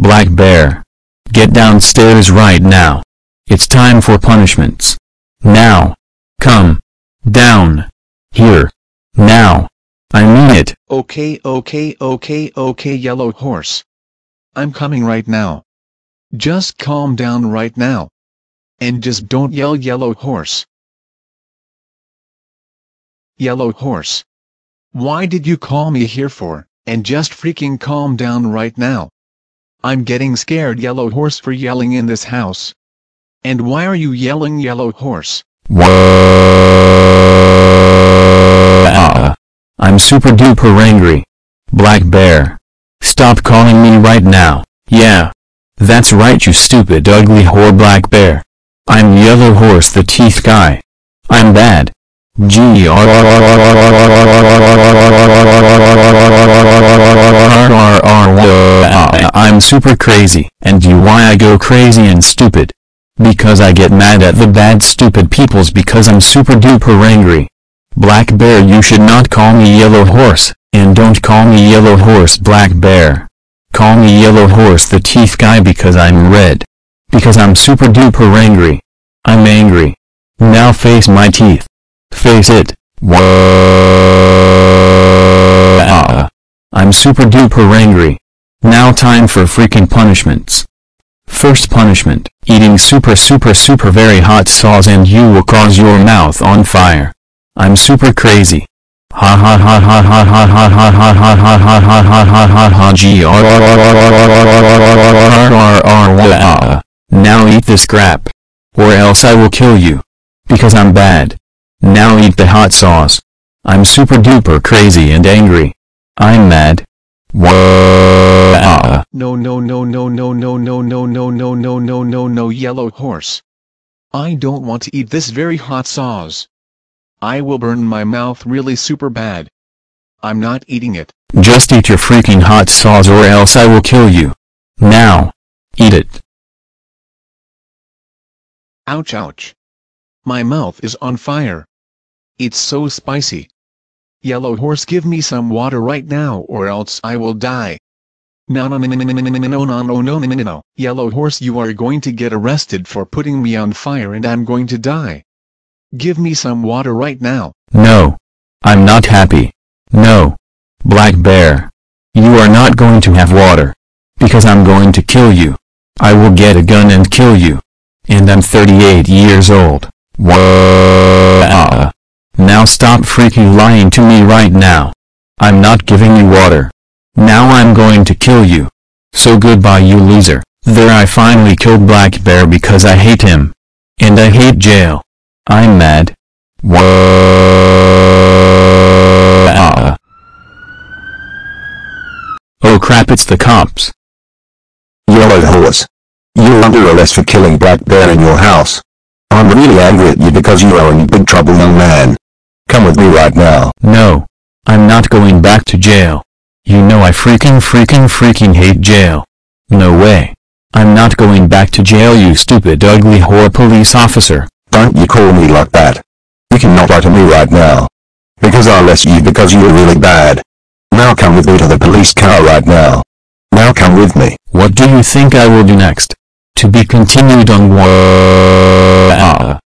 Black Bear. Get downstairs right now. It's time for punishments. Now. Come. Down. Here. Now. I mean it. Okay okay okay okay yellow horse. I'm coming right now. Just calm down right now. And just don't yell yellow horse. Yellow horse. Why did you call me here for, and just freaking calm down right now. I'm getting scared yellow horse for yelling in this house. And why are you yelling yellow horse? Wha- I'm super duper angry. Black Bear. Stop calling me right now. Yeah. That's right you stupid ugly whore Black Bear. I'm Yellow Horse the Teeth Guy. I'm bad. G super crazy. And you why I go crazy and stupid? Because I get mad at the bad stupid peoples because I'm super duper angry. Black Bear you should not call me Yellow Horse, and don't call me Yellow Horse Black Bear. Call me Yellow Horse the Teeth Guy because I'm red. Because I'm super duper angry. I'm angry. Now face my teeth. Face it. Wha- I'm super duper angry. Now time for freaking punishments. First punishment, eating super super super very hot sauce and you will cause your mouth on fire. I'm super crazy. Ha ha ha ha ha ha ha ha ha ha ha ha ha ha ha ha ha g r r r r r r r Now eat this crap. Or else I will kill you. Because I'm bad. Now eat the hot sauce. I'm super duper crazy and angry. I'm mad. No no no no no no no no no no no no no no yellow horse. I don't want to eat this very hot sauce. I will burn my mouth really super bad. I'm not eating it. Just eat your freaking hot sauce or else I will kill you. Now. Eat it. Ouch ouch. My mouth is on fire. It's so spicy. Yellow horse give me some water right now or else I will die. No no no no no no no no no no no no Yellow horse you are going to get arrested for putting me on fire and I'm going to die. Give me some water right now. No. I'm not happy. No. Black Bear. You are not going to have water. Because I'm going to kill you. I will get a gun and kill you. And I'm 38 years old. Wha- Now stop freaking lying to me right now. I'm not giving you water. Now I'm going to kill you. So goodbye you loser. There I finally killed Black Bear because I hate him. And I hate jail. I'm mad. Wha- Oh crap it's the cops. Yellow Horse. You're under arrest for killing Black Bear in your house. I'm really angry at you because you are in big trouble young man. Come with me right now. No. I'm not going back to jail. You know I freaking freaking freaking hate jail. No way. I'm not going back to jail you stupid ugly whore police officer. Don't you call me like that. You cannot lie to me right now. Because I'll arrest you because you're really bad. Now come with me to the police car right now. Now come with me. What do you think I will do next? To be continued on Wha-